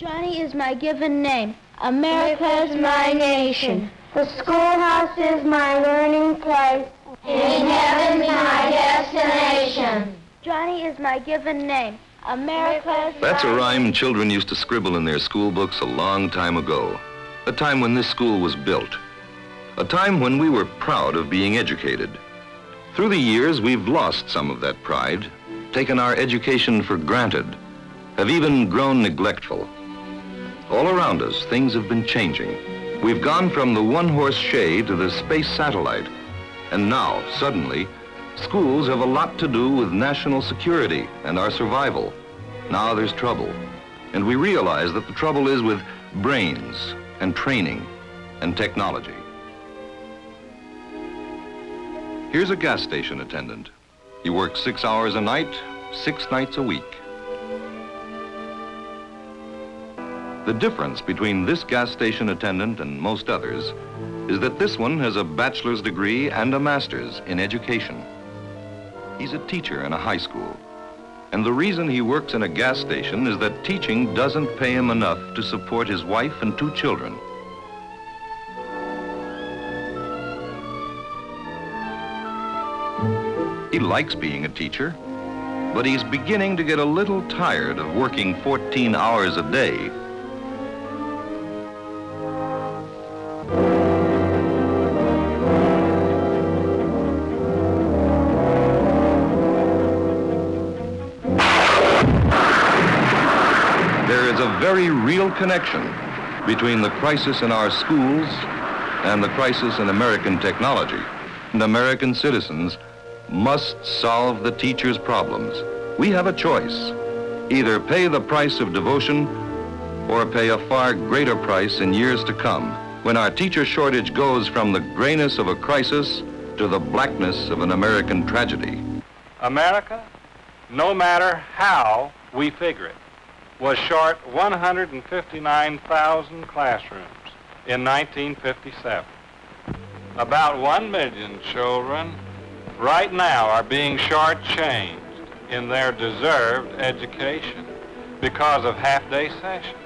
Johnny is my given name. America is my nation. The schoolhouse is my learning place. In heaven's my destination. Johnny is my given name. America is That's a rhyme children used to scribble in their school books a long time ago. A time when this school was built. A time when we were proud of being educated. Through the years, we've lost some of that pride, taken our education for granted, have even grown neglectful. All around us, things have been changing. We've gone from the one-horse shay to the space satellite. And now, suddenly, schools have a lot to do with national security and our survival. Now there's trouble. And we realize that the trouble is with brains and training and technology. Here's a gas station attendant. He works six hours a night, six nights a week. The difference between this gas station attendant and most others is that this one has a bachelor's degree and a master's in education. He's a teacher in a high school. And the reason he works in a gas station is that teaching doesn't pay him enough to support his wife and two children. He likes being a teacher, but he's beginning to get a little tired of working 14 hours a day. Real connection between the crisis in our schools and the crisis in American technology. And American citizens must solve the teacher's problems. We have a choice. Either pay the price of devotion or pay a far greater price in years to come when our teacher shortage goes from the grayness of a crisis to the blackness of an American tragedy. America, no matter how we figure it, was short 159,000 classrooms in 1957. About 1 million children right now are being shortchanged in their deserved education because of half-day sessions.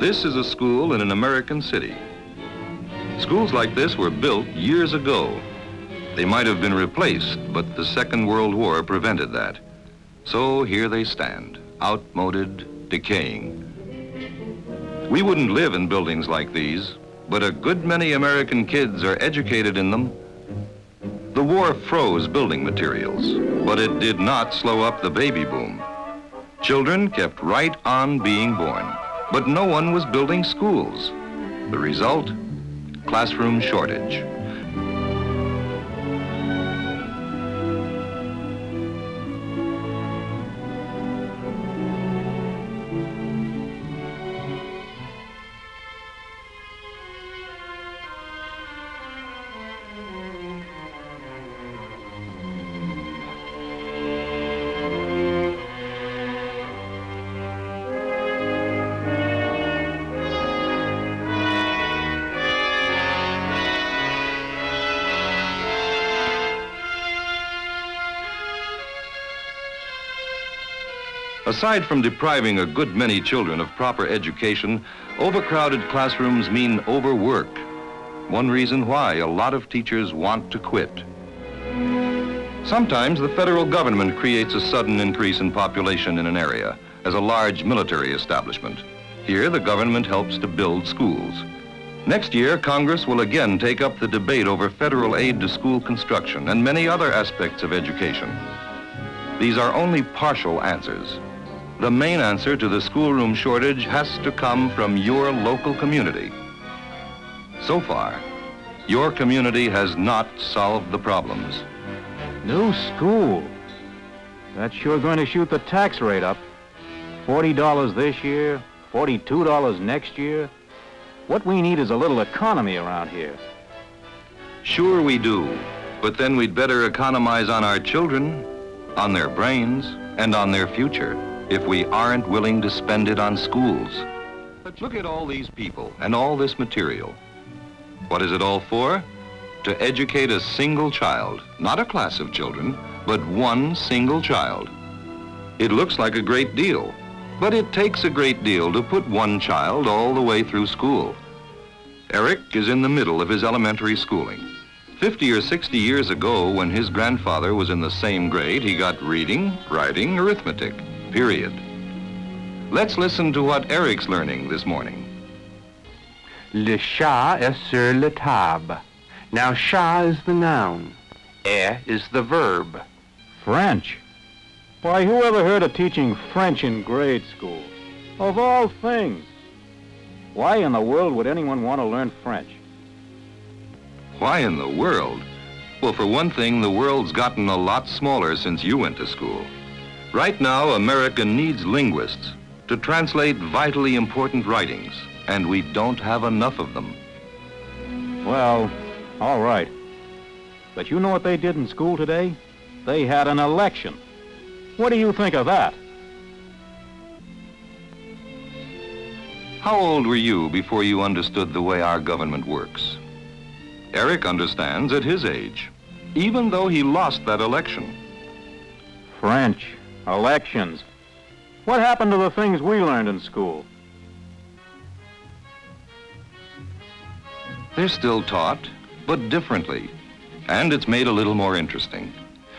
This is a school in an American city. Schools like this were built years ago. They might have been replaced, but the Second World War prevented that. So here they stand, outmoded, decaying. We wouldn't live in buildings like these, but a good many American kids are educated in them. The war froze building materials, but it did not slow up the baby boom. Children kept right on being born, but no one was building schools. The result? Classroom shortage. Aside from depriving a good many children of proper education, overcrowded classrooms mean overwork. One reason why a lot of teachers want to quit. Sometimes the federal government creates a sudden increase in population in an area as a large military establishment. Here, the government helps to build schools. Next year, Congress will again take up the debate over federal aid to school construction and many other aspects of education. These are only partial answers. The main answer to the schoolroom shortage has to come from your local community. So far, your community has not solved the problems. New school. That's sure going to shoot the tax rate up. $40 this year, $42 next year. What we need is a little economy around here. Sure we do, but then we'd better economize on our children, on their brains, and on their future if we aren't willing to spend it on schools. But look at all these people and all this material. What is it all for? To educate a single child, not a class of children, but one single child. It looks like a great deal, But it takes a great deal to put one child all the way through school. Eric is in the middle of his elementary schooling. 50 or 60 years ago, when his grandfather was in the same grade, he got reading, writing, arithmetic, period. Let's listen to what Eric's learning this morning. Le chat est sur la table. Now, chat is the noun. Est is the verb. French. Why, who ever heard of teaching French in grade school? Of all things. Why in the world would anyone want to learn French? Why in the world? Well, for one thing, the world's gotten a lot smaller since you went to school. Right now, America needs linguists to translate vitally important writings, and we don't have enough of them. Well, all right. But you know what they did in school today? They had an election. What do you think of that? How old were you before you understood the way our government works? Eric understands at his age, even though he lost that election. French, elections. What happened to the things we learned in school? They're still taught, but differently. And it's made a little more interesting.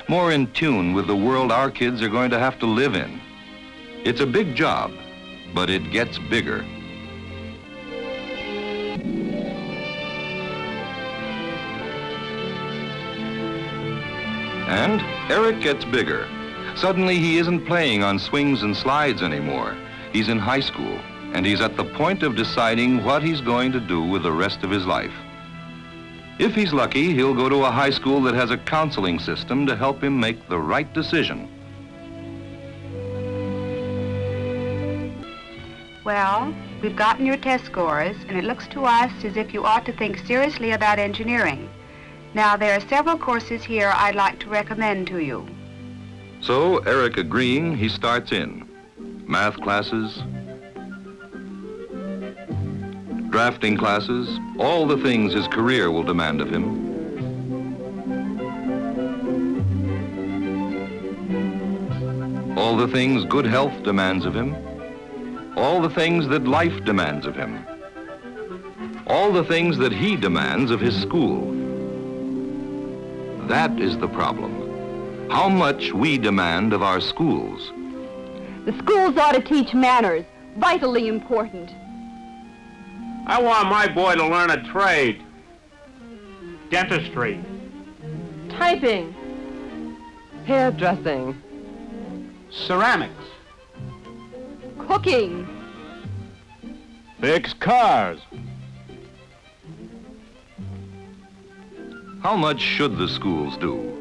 More in tune with the world our kids are going to have to live in. It's a big job, but it gets bigger. And Eric gets bigger. Suddenly he isn't playing on swings and slides anymore. He's in high school, and he's at the point of deciding what he's going to do with the rest of his life. If he's lucky, he'll go to a high school that has a counseling system to help him make the right decision. Well, we've gotten your test scores, and it looks to us as if you ought to think seriously about engineering. Now, there are several courses here I'd like to recommend to you. So, Eric agreeing, he starts in. Math classes, drafting classes, all the things his career will demand of him. All the things good health demands of him. All the things that life demands of him. All the things that he demands of his school. That is the problem. How much we demand of our schools. The schools ought to teach manners, vitally important. I want my boy to learn a trade. Dentistry. Typing. Hairdressing. Ceramics. Cooking. Fix cars. How much should the schools do?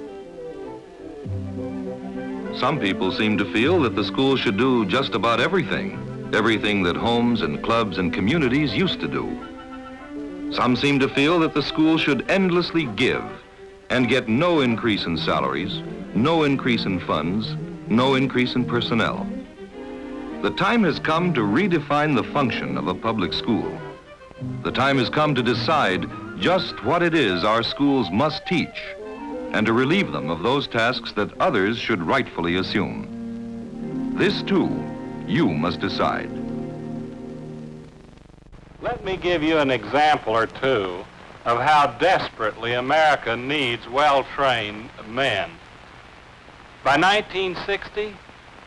Some people seem to feel that the school should do just about everything, everything that homes and clubs and communities used to do. Some seem to feel that the school should endlessly give and get no increase in salaries, no increase in funds, no increase in personnel. The time has come to redefine the function of a public school. The time has come to decide just what it is our schools must teach and to relieve them of those tasks that others should rightfully assume. This, too, you must decide. Let me give you an example or two of how desperately America needs well-trained men. By 1960,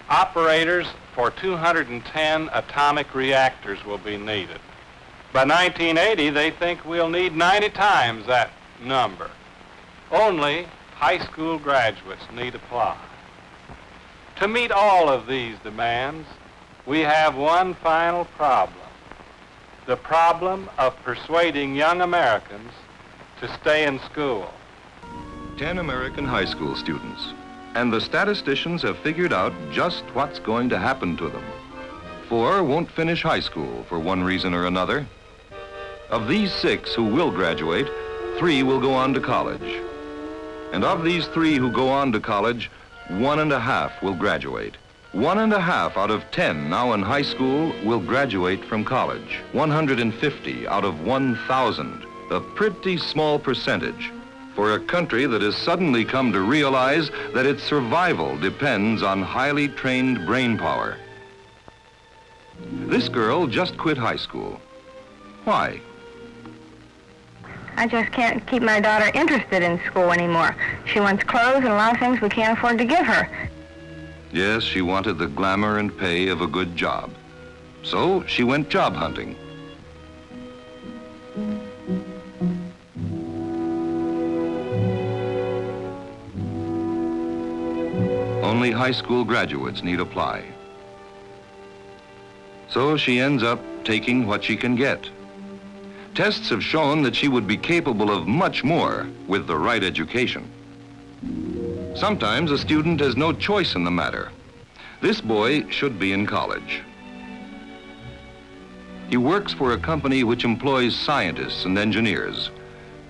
operators for 210 atomic reactors will be needed. By 1980, they think we'll need 90 times that number. Only high school graduates need apply. To meet all of these demands, we have one final problem. The problem of persuading young Americans to stay in school. Ten American high school students, and the statisticians have figured out just what's going to happen to them. Four won't finish high school for one reason or another. Of these six who will graduate, three will go on to college. And of these three who go on to college, one and a half will graduate. One and a half out of 10 now in high school will graduate from college. 150 out of 1,000, a pretty small percentage for a country that has suddenly come to realize that its survival depends on highly trained brain power. This girl just quit high school. Why? I just can't keep my daughter interested in school anymore. She wants clothes and a lot of things we can't afford to give her. Yes, she wanted the glamour and pay of a good job. So she went job hunting. Only high school graduates need apply. So she ends up taking what she can get. Tests have shown that she would be capable of much more with the right education. Sometimes a student has no choice in the matter. This boy should be in college. He works for a company which employs scientists and engineers.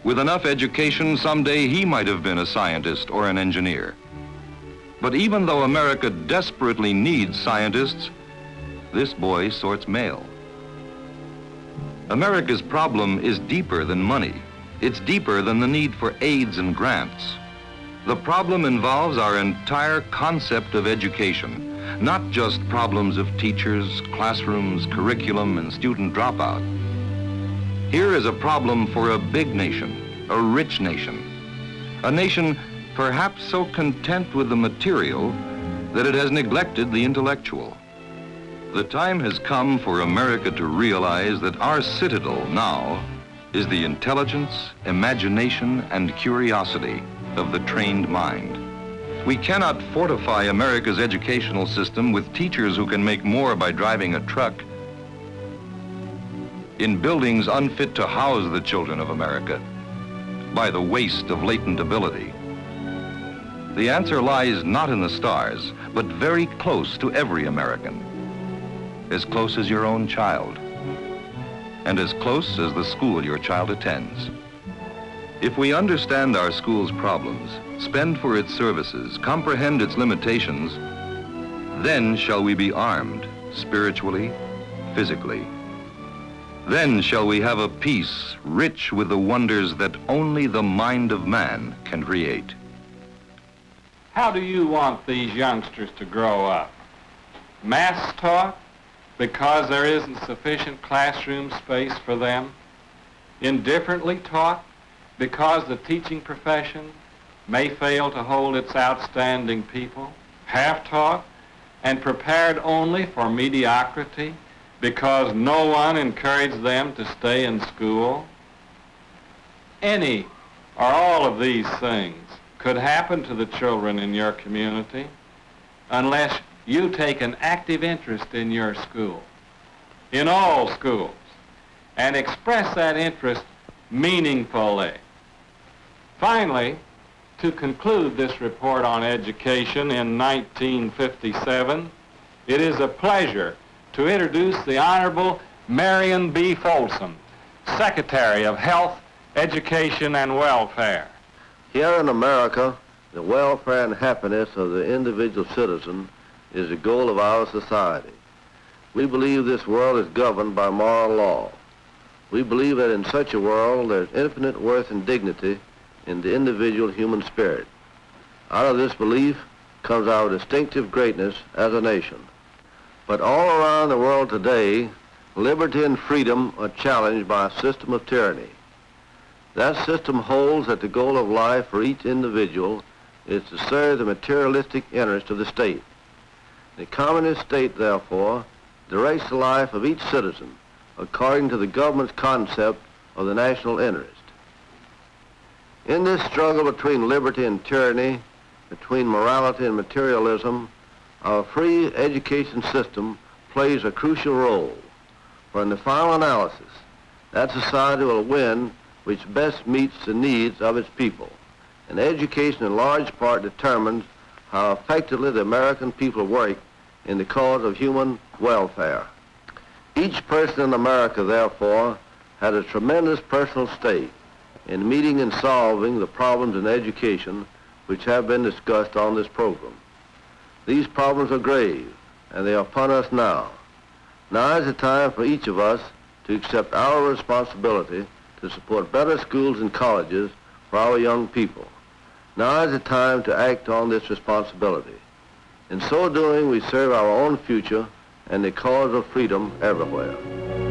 With enough education, someday he might have been a scientist or an engineer. But even though America desperately needs scientists, this boy sorts mail. America's problem is deeper than money. It's deeper than the need for aids and grants. The problem involves our entire concept of education, not just problems of teachers, classrooms, curriculum, and student dropout. Here is a problem for a big nation, a rich nation, a nation perhaps so content with the material that it has neglected the intellectual. The time has come for America to realize that our citadel now is the intelligence, imagination, and curiosity of the trained mind. We cannot fortify America's educational system with teachers who can make more by driving a truck in buildings unfit to house the children of America by the waste of latent ability. The answer lies not in the stars, but very close to every American as close as your own child, and as close as the school your child attends. If we understand our school's problems, spend for its services, comprehend its limitations, then shall we be armed, spiritually, physically. Then shall we have a peace rich with the wonders that only the mind of man can create. How do you want these youngsters to grow up? Mass taught? Because there isn't sufficient classroom space for them, indifferently taught because the teaching profession may fail to hold its outstanding people, half taught and prepared only for mediocrity because no one encouraged them to stay in school. Any or all of these things could happen to the children in your community unless you take an active interest in your school, in all schools, and express that interest meaningfully. Finally, to conclude this report on education in 1957, it is a pleasure to introduce the Honorable Marion B. Folsom, Secretary of Health, Education, and Welfare. Here in America, the welfare and happiness of the individual citizen is the goal of our society. We believe this world is governed by moral law. We believe that in such a world there's infinite worth and dignity in the individual human spirit. Out of this belief comes our distinctive greatness as a nation. But all around the world today, liberty and freedom are challenged by a system of tyranny. That system holds that the goal of life for each individual is to serve the materialistic interest of the state. The communist state, therefore, directs the life of each citizen according to the government's concept of the national interest. In this struggle between liberty and tyranny, between morality and materialism, our free education system plays a crucial role. For in the final analysis, that society will win which best meets the needs of its people. And education in large part determines how effectively the American people work in the cause of human welfare. Each person in America, therefore, had a tremendous personal stake in meeting and solving the problems in education which have been discussed on this program. These problems are grave, and they are upon us now. Now is the time for each of us to accept our responsibility to support better schools and colleges for our young people. Now is the time to act on this responsibility. In so doing, we serve our own future and the cause of freedom everywhere.